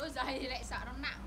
đôi giày thì lại sợ nó nặng.